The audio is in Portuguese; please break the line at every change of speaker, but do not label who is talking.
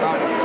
Tá.